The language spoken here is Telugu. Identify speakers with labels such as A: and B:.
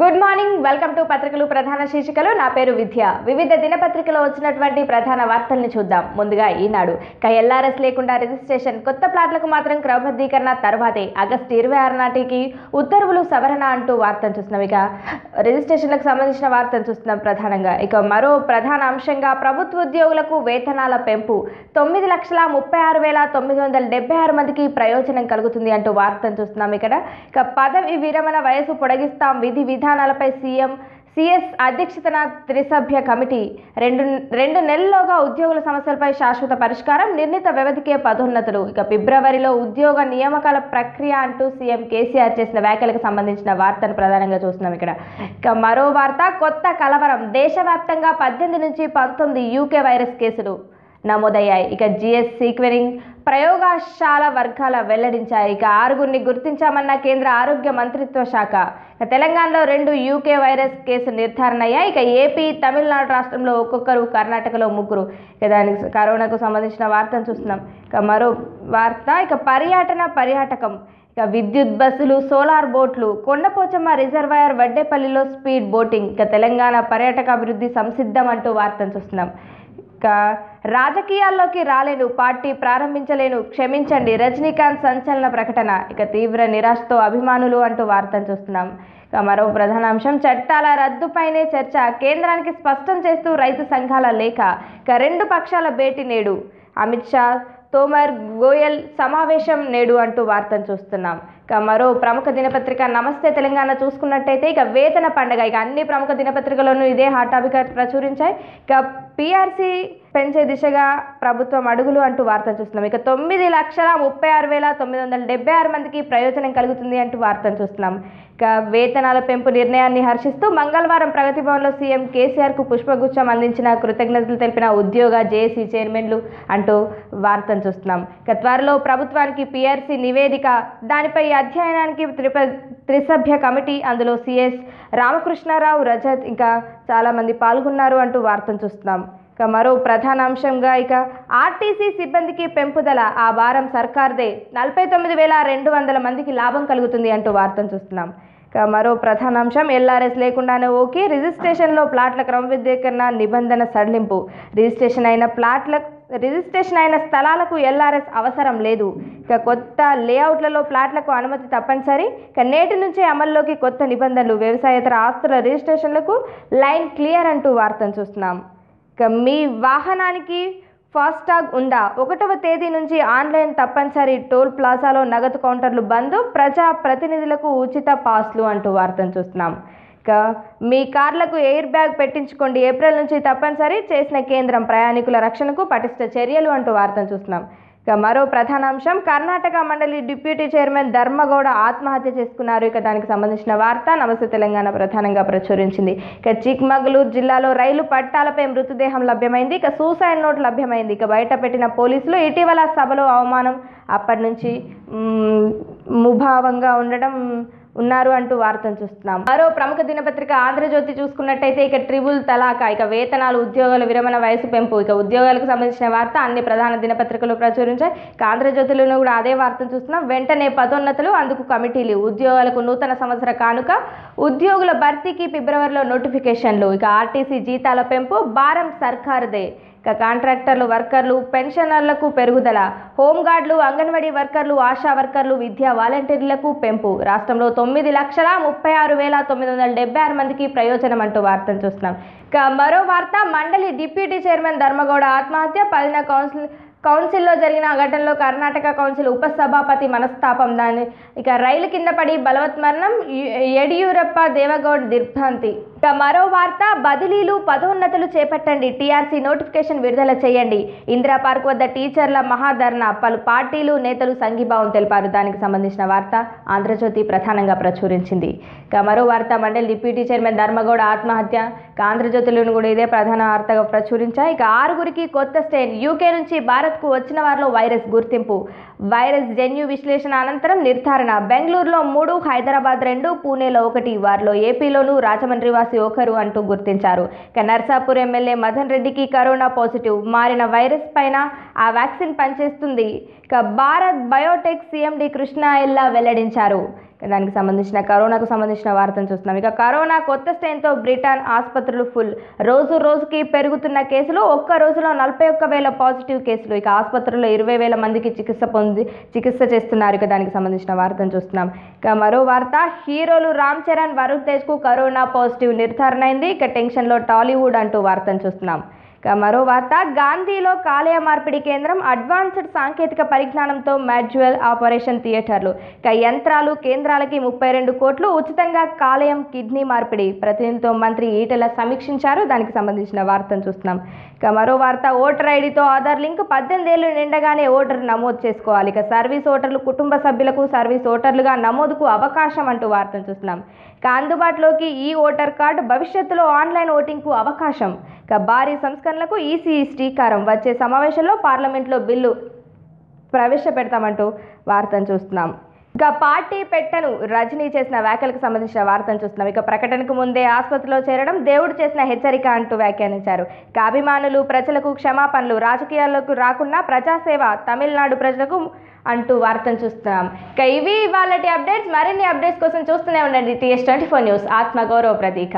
A: గుడ్ మార్నింగ్ వెల్కమ్ టు పత్రికలు ప్రధాన శీర్షికలు నా పేరు విద్య. వివిధ దినపత్రికలో వచ్చినటువంటి ప్రధాన వార్తల్ని చూద్దాం. ముందుగా ఈనాడు. ఇక ఎల్ఆర్ఎస్ లేకుండా రిజిస్ట్రేషన్ కొత్త ప్లాట్లకు మాత్రం క్రమబద్ధీకరణ తర్వాతే ఆగస్టు ఇరవై ఆరు నాటికి ఉత్తర్వులు సవరణ అంటూ వార్తను చూస్తున్నాం ఇక. రిజిస్ట్రేషన్లకు సంబంధించిన వార్తను చూస్తున్నాం ప్రధానంగా. ఇక మరో ప్రధాన అంశంగా ప్రభుత్వ ఉద్యోగులకు వేతనాల పెంపు. తొమ్మిది లక్షల ముప్పై ఆరు వేల తొమ్మిది వందల డెబ్బై ఆరు మందికి ప్రయోజనం కలుగుతుంది అంటూ వార్తను చూస్తున్నాం ఇక్కడ. ఇక పదవి విరమణ వయసు పొడిగిస్తాం విధి విధానం విధానాలపై సీఎం సిఎస్ అధ్యక్షతన త్రిసభ్య కమిటీ రెండు రెండు నెలల్లోగా ఉద్యోగుల సమస్యలపై శాశ్వత పరిష్కారం నిర్ణీత వ్యవధికే పదోన్నతులు. ఇక ఫిబ్రవరిలో ఉద్యోగ నియామకాల ప్రక్రియ అంటూ సీఎం కేసీఆర్ చేసిన వ్యాఖ్యలకు సంబంధించిన వార్తను ప్రధానంగా చూస్తున్నాం ఇక్కడ. ఇక మరో వార్త కొత్త కలవరం. దేశవ్యాప్తంగా పద్దెనిమిది నుంచి పంతొమ్మిది యూకే వైరస్ కేసులు. నమోదయ్యాయి. ఇక జిఎస్ సీక్వెరింగ్ ప్రయోగశాల వర్గాల వెల్లడించాయి ఇక ఆరుగురిని గుర్తించామన్న కేంద్ర ఆరోగ్య మంత్రిత్వ శాఖ. ఇక తెలంగాణలో రెండు యూకే వైరస్ కేసు నిర్ధారణ అయ్యాయి ఇక ఏపీ తమిళనాడు రాష్ట్రంలో ఒక్కొక్కరు కర్ణాటకలో ముగ్గురు. ఇక దానికి కరోనాకు సంబంధించిన వార్తను చూస్తున్నాం. ఇక మరో వార్త ఇక పర్యాటన పర్యాటకం. ఇక విద్యుత్ బస్సులు సోలార్ బోట్లు కొండపోచమ్మ రిజర్వాయర్ వడ్డేపల్లిలో స్పీడ్ బోటింగ్. ఇక తెలంగాణ పర్యాటక అభివృద్ధి సంసిద్ధం అంటూ వార్తను చూస్తున్నాం. ఇక రాజకీయాల్లోకి రాలేను పార్టీ ప్రారంభించలేను క్షమించండి రజనీకాంత్ సంచలన ప్రకటన. ఇక తీవ్ర నిరాశతో అభిమానులు అంటూ వార్తను చూస్తున్నాం. ఇక మరో ప్రధాన అంశం చట్టాల రద్దుపైనే చర్చ. కేంద్రానికి స్పష్టం చేస్తూ రైతు సంఘాల లేఖ. ఇక రెండు పక్షాల భేటీ నేడు. అమిత్ షా తోమర్ గోయల్ సమావేశం నేడు అంటూ వార్తను చూస్తున్నాం. ఇక మరో ప్రముఖ దినపత్రిక నమస్తే తెలంగాణ చూసుకున్నట్టయితే ఇక వేతన పండగ. ఇక అన్ని ప్రముఖ దినపత్రికలను ఇదే హాట్ టాపిక్ ప్రచురించాయి. ఇక పిఆర్సీ పెంచే దిశగా ప్రభుత్వం అడుగులు అంటూ వార్తను చూస్తున్నాం. ఇక తొమ్మిది లక్షల ముప్పై ఆరు వేల తొమ్మిది వందల డెబ్బై ఆరు మందికి ప్రయోజనం కలుగుతుంది అంటూ వార్తను చూస్తున్నాం. ఇక వేతనాల పెంపు నిర్ణయాన్ని హర్షిస్తూ మంగళవారం ప్రగతి భవన్లో సీఎం కేసీఆర్కు పుష్పగుచ్చం అందించిన కృతజ్ఞతలు తెలిపిన ఉద్యోగ జేఏసీ చైర్మన్లు అంటూ వార్తను చూస్తున్నాం. ఇక త్వరలో ప్రభుత్వానికి పిఆర్సీ నివేదిక. దానిపై అధ్యయనానికి త్రిప త్రిసభ్య కమిటీ అందులో సిఎస్ రామకృష్ణారావు రజత్ ఇంకా చాలామంది పాల్గొన్నారు అంటూ వార్తను చూస్తున్నాం. ఇక మరో ప్రధాన అంశంగా ఇక ఆర్టీసీ సిబ్బందికి పెంపుదల ఆ భారం సర్కార్దే నలభై తొమ్మిది వేల రెండు వందల మందికి లాభం కలుగుతుంది అంటూ వార్తను చూస్తున్నాం. ఇక మరో ప్రధాన అంశం ఎల్ఆర్ఎస్ లేకుండానే ఓకే రిజిస్ట్రేషన్లో ప్లాట్ల క్రమబద్ధీకరణ నిబంధన సడలింపు. రిజిస్ట్రేషన్ అయిన ప్లాట్ల రిజిస్ట్రేషన్ అయిన స్థలాలకు ఎల్ఆర్ఎస్ అవసరం లేదు. ఇక కొత్త లేఅవుట్లలో ప్లాట్లకు అనుమతి తప్పనిసరి. ఇక నేటి నుంచే అమల్లోకి కొత్త నిబంధనలు వ్యవసాయేతర ఆస్తుల రిజిస్ట్రేషన్లకు లైన్ క్లియర్ అంటూ వార్తను చూస్తున్నాం. ఇక మీ వాహనానికి ఫాస్టాగ్ ఉందా? ఒకటవ తేదీ నుంచి ఆన్లైన్ తప్పనిసరి టోల్ ప్లాజాలో నగదు కౌంటర్లు బంద్. ప్రజా ప్రతినిధులకు ఉచిత పాస్లు అంటూ వార్తను చూస్తున్నాం. ఇక మీ కార్లకు ఎయిర్ బ్యాగ్ పెట్టించుకోండి. ఏప్రిల్ నుంచి తప్పనిసరి చేసిన కేంద్రం ప్రయాణికుల రక్షణకు పటిష్ట చర్యలు అంటూ వార్తను చూస్తున్నాం. ఇక మరో ప్రధాన అంశం కర్ణాటక మండలి డిప్యూటీ చైర్మన్ ధర్మగౌడ ఆత్మహత్య చేసుకున్నారు. ఇక దానికి సంబంధించిన వార్త నమస్తే తెలంగాణ ప్రధానంగా ప్రచురించింది. ఇక చిక్మగళూరు జిల్లాలో రైలు పట్టాలపై మృతదేహం లభ్యమైంది. ఇక సూసైడ్ నోట్ లభ్యమైంది. ఇక బయట పెట్టిన పోలీసులు ఇటీవల సభలో అవమానం. అప్పటి నుంచి ముభావంగా ఉండడం ఉన్నారు అంటూ వార్తను చూస్తున్నాం. మరో ప్రముఖ దినపత్రిక ఆంధ్రజ్యోతి చూసుకున్నట్టయితే ఇక ట్రిబుల్ తలాక ఇక వేతనాలు ఉద్యోగాల విరమణ వయసు పెంపు ఇక ఉద్యోగాలకు సంబంధించిన వార్త అన్ని ప్రధాన దినపత్రికలు ప్రచురించాయి. ఇక ఆంధ్రజ్యోతిలోనూ కూడా అదే వార్తను చూస్తున్నాం. వెంటనే పదోన్నతులు అందుకు కమిటీలు ఉద్యోగాలకు నూతన సంవత్సర కానుక ఉద్యోగుల భర్తీకి ఫిబ్రవరిలో నోటిఫికేషన్లు ఇక ఆర్టీసీ జీతాల పెంపు భారం సర్కారుదే. ఇక కాంట్రాక్టర్లు వర్కర్లు పెన్షనర్లకు పెరుగుదల హోంగార్డులు అంగన్వాడీ వర్కర్లు ఆశా వర్కర్లు విద్యా వాలంటీర్లకు పెంపు. రాష్ట్రంలో తొమ్మిది లక్షల ముప్పై ఆరు వేల తొమ్మిది వందల డెబ్బై ఆరు మందికి ప్రయోజనం అంటూ వార్తను చూస్తున్నాం. ఇక మరో వార్త మండలి డిప్యూటీ చైర్మన్ ధర్మగౌడ ఆత్మహత్య పదిన కౌన్సిల్ కౌన్సిల్లో జరిగిన ఘటనలో కర్ణాటక కౌన్సిల్ ఉపసభాపతి మనస్తాపం దాని ఇక రైలు కింద పడి బలవత్ మరణం యడియూరప్ప దేవగౌడ్ దిగ్భ్రాంతి ఇక మరో వార్త బదిలీలు పదోన్నతులు చేపట్టండి. టీఆర్సీ నోటిఫికేషన్ విడుదల చేయండి. ఇందిరా పార్క్ వద్ద టీచర్ల మహాధర్నా. పలు పార్టీలు నేతలు సంఘీభావం తెలిపారు. దానికి సంబంధించిన వార్త ఆంధ్రజ్యోతి ప్రధానంగా ప్రచురించింది. ఇక మరో వార్త మండలి డిప్యూటీ చైర్మన్ ధర్మగౌడ ఆత్మహత్య. ఇక ఆంధ్రజ్యోతిలోను కూడా ఇదే ప్రధాన వార్తగా ప్రచురించాయి ఇక ఆరుగురికి కొత్త స్టెయిన్ యూకే నుంచి భారత్కు వచ్చిన వారిలో వైరస్ గుర్తింపు. వైరస్ జన్యు విశ్లేషణ అనంతరం నిర్ధారణ. బెంగళూరులో మూడు హైదరాబాద్ రెండు పూణేలో ఒకటి. వారిలో ఏపీలోను రాజమండ్రి వాసి ఒకరు అంటూ గుర్తించారు. ఇక నర్సాపూర్ ఎమ్మెల్యే మదన్ రెడ్డికి కరోనా పాజిటివ్. మారిన వైరస్ పైన ఆ వ్యాక్సిన్ పనిచేస్తుంది. ఇక భారత్ బయోటెక్ సీఎండి కృష్ణ ఎల్లా వెల్లడించారు. దానికి సంబంధించిన కరోనాకు సంబంధించిన వార్తను చూస్తున్నాం. ఇక కరోనా కొత్త స్ట్రెయిన్తో బ్రిటన్ ఆసుపత్రులు ఫుల్. రోజు రోజుకి పెరుగుతున్న కేసులు ఒక్క రోజులో నలభై ఒక్క వేల పాజిటివ్ కేసులు. ఇక ఆసుపత్రుల్లో ఇరవై వేల మందికి చికిత్స పొంది చికిత్స చేస్తున్నారు. ఇక దానికి సంబంధించిన వార్తను చూస్తున్నాం. ఇక మరో వార్త హీరోలు రామ్ చరణ్ వరుణ్ తేజ్కు కరోనా పాజిటివ్ నిర్ధారణ అయింది. ఇక టెన్షన్లో టాలీవుడ్ అంటూ వార్తను చూస్తున్నాం. మరో వార్త గాంధీలో కాలేయ మార్పిడి కేంద్రం అడ్వాన్స్డ్ సాంకేతిక పరిజ్ఞానంతో మాడ్యువల్ ఆపరేషన్ థియేటర్లు. ఇక యంత్రాలు కేంద్రాలకి ముప్పై రెండు కోట్లు ఉచితంగా కాలేయం కిడ్నీ మార్పిడి. ప్రతినిధితో మంత్రి ఈటెల సమీక్షించారు. దానికి సంబంధించిన వార్తను చూస్తున్నాం. ఇక మరో వార్త ఓటర్ ఐడితో ఆధార్ లింక్ పద్దెనిమిది ఏళ్ళు నిండగానే ఓటర్ నమోదు చేసుకోవాలి. ఇక సర్వీస్ ఓటర్లు కుటుంబ సభ్యులకు సర్వీస్ ఓటర్లుగా నమోదుకు అవకాశం అంటూ వార్తను చూస్తున్నాం. ఇక అందుబాటులోకి ఈ ఓటర్ కార్డు భవిష్యత్తులో ఆన్లైన్ ఓటింగ్కు అవకాశం. భారీ సంస్కరణలకు ఈసీ శ్రీకారం. వచ్చే సమావేశంలో పార్లమెంట్లో బిల్లు ప్రవేశపెడతామంటూ వార్తను చూస్తున్నాం. ఇక పార్టీ పెట్టను రజనీ చేసిన వ్యాఖ్యలకు సంబంధించిన వార్తను చూస్తున్నాం. ఇక ప్రకటనకు ముందే ఆసుపత్రిలో చేరడం దేవుడు చేసిన హెచ్చరిక అంటూ వ్యాఖ్యానించారు. ఇక అభిమానులు ప్రజలకు క్షమాపణలు రాజకీయాల్లోకి రాకుండా ప్రజాసేవ తమిళనాడు ప్రజలకు అంటూ వార్తను చూస్తున్నాం. ఇక ఇవి ఇవాళ అప్డేట్స్. మరిన్ని అప్డేట్స్ కోసం చూస్తూనే ఉండండి టీఎస్ ట్వంటీ ఫోర్ న్యూస్. ఆత్మగౌరవ ప్రతీక.